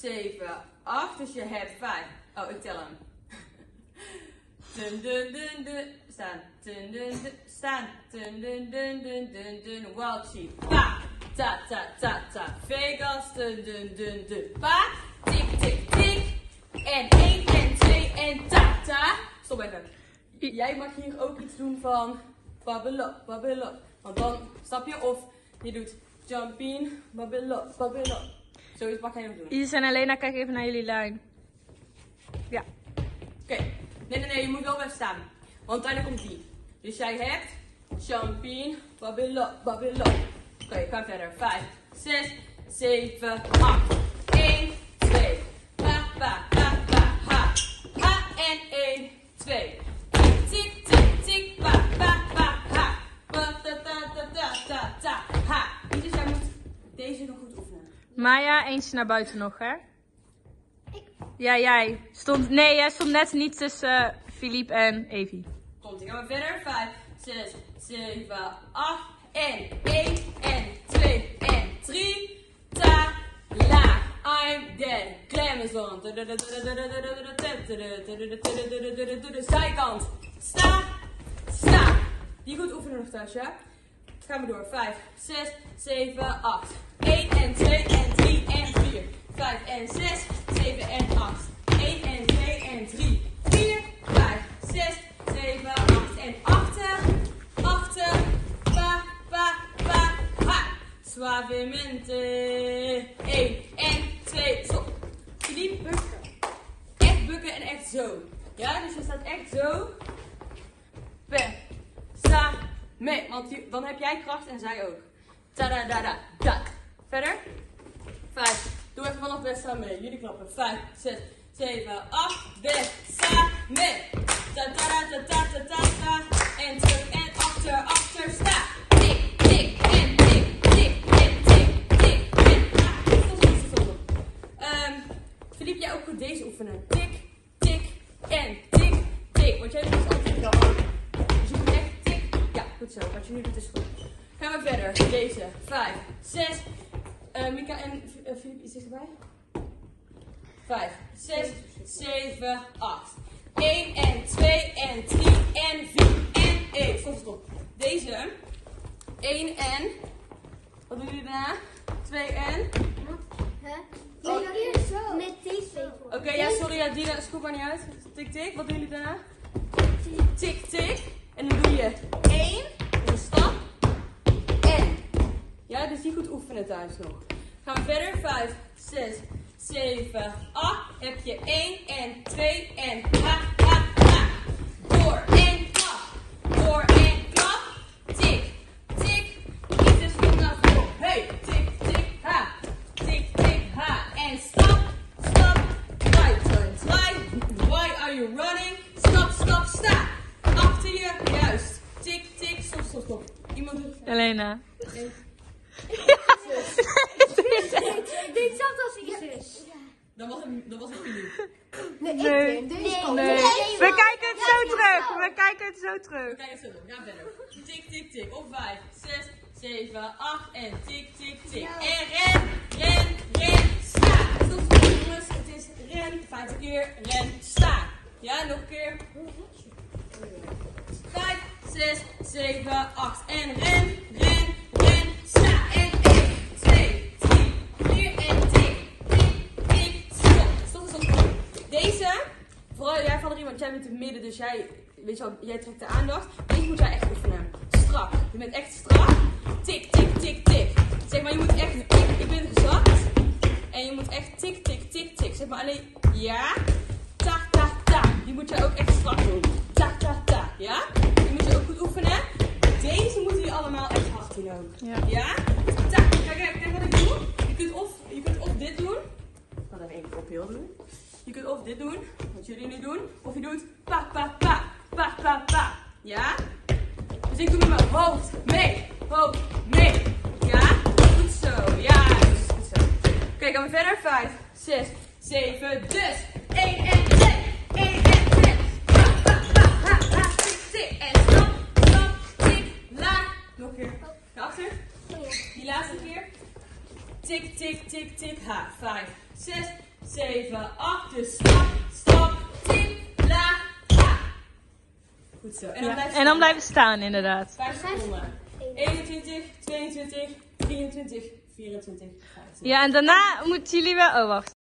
7, 8. Dus je hebt 5. Oh, ik tel hem. Dun dun dun dun. Staan. Dun dun dun. Staan. Dun dun dun dun dun dun. Wild sheep. Pa. Ta ta ta ta. Vegas. Dun dun dun dun. Pa. Tik tik tik. En 1 en 2 en ta ta. Stop even. Jij mag hier ook iets doen van babbelop, babbelop. Want dan stap je of je doet jump in, babbelop, babbelop. Zoiets mag jij ook doen. Isis en Elena, kijk even naar jullie lijn. Ja. Oké, nee, nee, nee, je moet wel blijven staan. Want daarna komt die. Dus jij hebt champagne, babbelop, babbelop. Oké, ga verder. 5, 6, 7, 8. Maya, eens naar buiten nog, hè? Ja, jij. Stond, nee, jij stond net niet tussen eh, Philippe en Evie. Komt ie, gaan we verder. 5, 6, 7, 8 en 1 en 2 en 3. Ta, la, I'm dead. Clemenzon. Zijkant. Sta, sta. Die goed oefenen nog thuis, ja? Gaan we door. 5, 6, 7, 8. 1 en 2 en 3 en Suavemente. 1 en 2. Stop. Philippe, bukken. Echt bukken en echt zo. Ja, dus je staat echt zo. Pe. Sta. Me. Want dan heb jij kracht en zij ook. Ta da da da da. Verder. 5. Doe even vanaf best samen mee. Jullie klappen. 5, 6, 7, 8. Best samen. Ta ta da ta ta ta ta ta. En terug en zo. Wat je nu doet is goed. Gaan we verder. Deze. 5, 6. Eh Mika en uh, Philippe, is dichterbij? 5, 6, 7, 8. 1 en 2 en 3 en 4 en 1. Stop, stop. Deze. 1 en. Wat doen jullie daarna? 2 en. Oh, eerst zo. Met deze. Oké, ja, sorry, ja, die komt maar niet uit. Tik, tik. Wat doen jullie daarna? Tik, tik. En dan doe je 1, Ja, dus die goed oefenen thuis nog. Gaan we verder. 5, 6, 7, 8. Heb je 1 en 2 en ha, ha, ha. Door en klap. Door en klap. Tik, tik. Niet te snel naar voren. Hey, tik, tik, ha. Tik, tik, ha. En stop, stop. Turn, slide. Why are you running? Stop, stop, sta. Achter je, juist. Tik, tik, stop, stop, stop. Iemand doet Elena. Dit Dan was het, dan was het Philippe. Nee, Nee. deze kant. Nee. We kijken het zo terug. We kijken het zo terug. Kijk eens zo doen. Ga verder. Tik, tik, tik. Op 5, 6, 7, 8 en tik, tik, tik. En ren, ren, ren, sta. Stop, stop, jongens. Het is ren. Vijf keer, ren, sta. Ja, nog een keer. 5, 6, 7, 8. En ren, ren, ren, het midden, dus jij, weet je wel, jij trekt de aandacht. Deze moet jij echt oefenen. Strak. Je bent echt strak. Tik, tik, tik, tik. Zeg maar, je moet echt, ik, ik ben gezakt. En je moet echt tik, tik, tik, tik. Zeg maar alleen, ja, ta, ta, ta. Die moet jij ook echt strak doen. Ta, ta, ta. Ja? Die moet je ook goed oefenen. Deze moeten jullie allemaal echt hard doen ook. Ja. Ja? Ta, kijk, kijk, kijk wat ik doe. Je kunt of, je kunt of dit doen. Ik ga even één op heel doen. Je kunt of dit doen, jullie nu doen. Of je doet pa, pa, pa, pa, pa, pa. Ja? Dus ik doe met mijn hoofd mee. Hoofd mee. Ja? Goed zo. Juist. Goed zo. Oké, gaan we verder. 5, 6, 7. Dus 1 en 2. 1 en 2. Pa. En stop, stop, tik, la. Nog een keer. Naar achter. Die laatste keer. Tik, tik, tik, tik, ha. 5, 6, 7, 8. Dus stap, stap. Goed zo. En dan Ja. En dan blijven staan, inderdaad. 5 seconden. 21, 22, 23, 24, 25. Ja, en daarna moeten jullie wel... Oh, wacht.